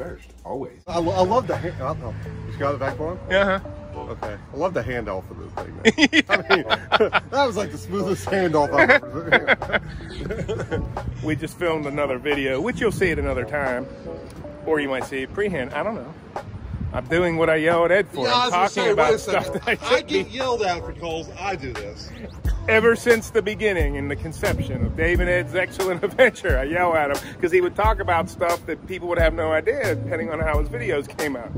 safety first, always. I, lo- I love the hand. Oh, no. You got it back for him? Yeah. Okay. I love the handoff of this thing. Man. I mean, that was like the smoothest handoff I've ever We just filmed another video, which you'll see at another time, or you might see it pre-hand. I don't know. I'm doing what I yell at Ed for. Yeah, I I'm was talking say, about wait a stuff second. that I I get be yelled at for calls. I do this. Ever since the beginning in the conception of Dave and Ed's excellent adventure. I yell at him because he would talk about stuff that people would have no idea, depending on how his videos came out.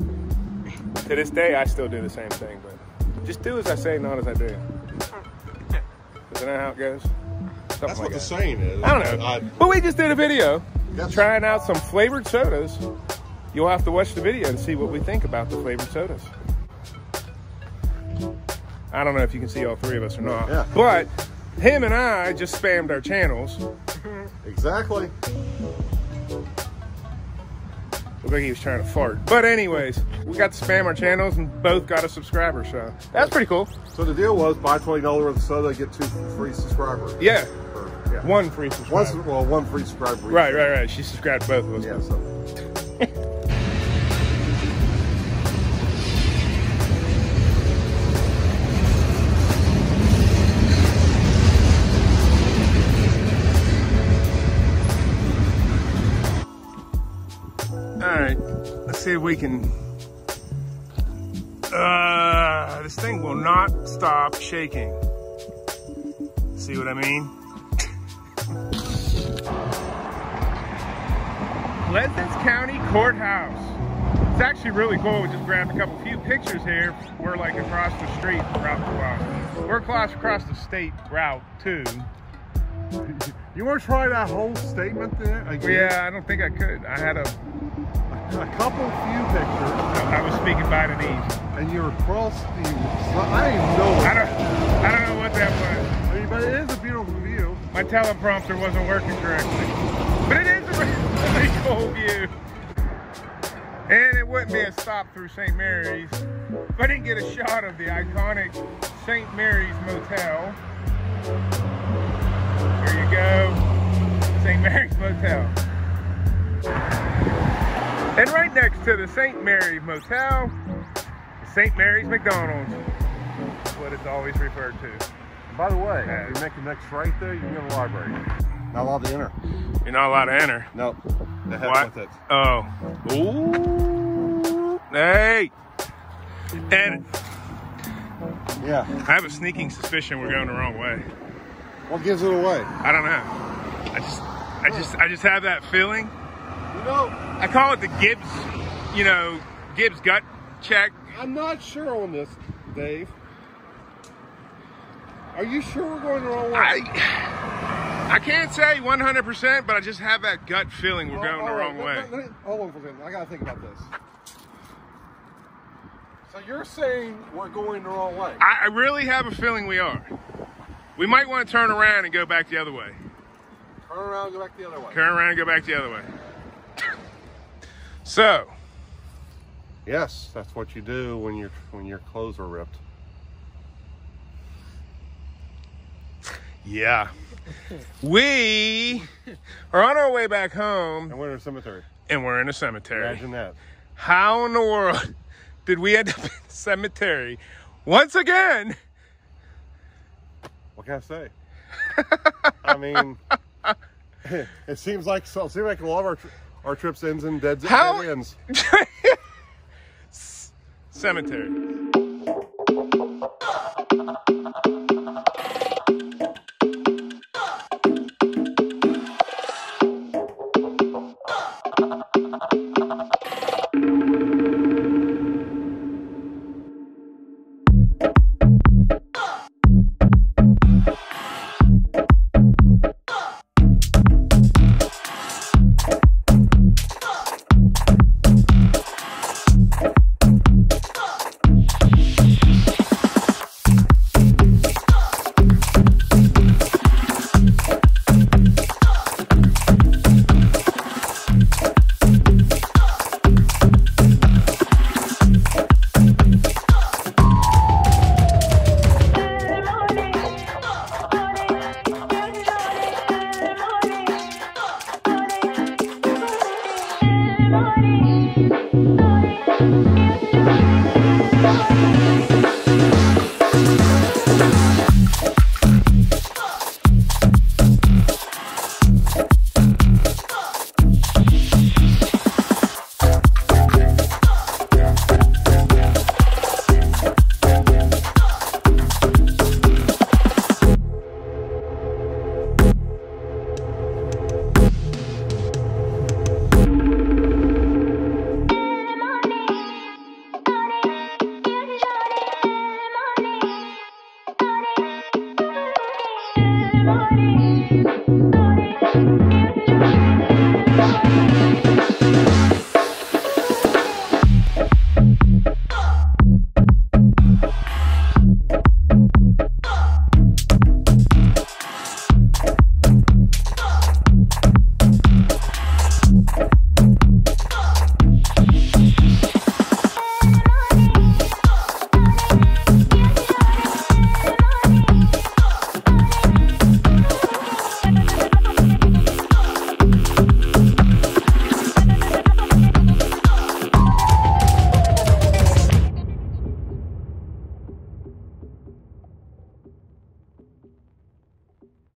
To this day, I still do the same thing, but just do as I say, not as I do. Isn't that how it goes? Something That's like what the saying is. I don't know. I, But we just did a video Yes. trying out some flavored sodas. You'll have to watch the video and see what we think about the flavored sodas. I don't know if you can see all three of us or not. Yeah. But him and I just spammed our channels. exactly. Looked like he was trying to fart. But anyways, we got to spam our channels and both got a subscriber, so that's pretty cool. So the deal was buy twenty dollars worth of soda, get two free subscribers. Yeah. Or, yeah. One free subscriber. One, well, one free subscriber. Right, right, right. She subscribed to both of us. Yeah. So. if we can. Uh, this thing will not stop shaking. See what I mean? Pleasants County Courthouse. It's actually really cool. We just grabbed a couple few pictures here. We're like across the street route We're across across the state route too. You want to try that whole statement there? Again? Yeah, I don't think I could. I had a. A couple few pictures, I was speaking Balinese. and you're across the. I didn't even know. I don't. I don't know what that was. I mean, but it is a beautiful view. My teleprompter wasn't working correctly. But it is a really cool view. And it wouldn't be a stop through St. Mary's if I didn't get a shot of the iconic St. Mary's Motel. Mary's Motel. And right next to the St. Mary's Motel, is St. Mary's McDonald's. What it's always referred to. By the way, if you make the next right there, you can go to the library. Not allowed to enter. You're not allowed to enter. Nope. The heck What? with it. Oh. Ooh. Hey. And Yeah. I have a sneaking suspicion we're going the wrong way. What gives it away? I don't know. I just, I just, I just have that feeling. You know, I call it the Gibbs, you know, Gibbs gut check. I'm not sure on this, Dave. Are you sure we're going the wrong way? I, I can't say 100%, but I just have that gut feeling we're going the wrong let- way. let- let Hold on for a second. I gotta think about this. So you're saying we're going the wrong way? I, I really have a feeling we are. We might want to turn around and go back the other way. Turn around and go back the other way. Turn around and go back the other way. So, Yes, that's what you do when your when your clothes are ripped. yeah. We are on our way back home And we're in a cemetery. and we're in a cemetery. Imagine that. How in the world did we end up in a cemetery once again? What can I say? I mean, it seems like so. It seems like a lot of our, our trips ends in dead, How- dead ends. cemetery.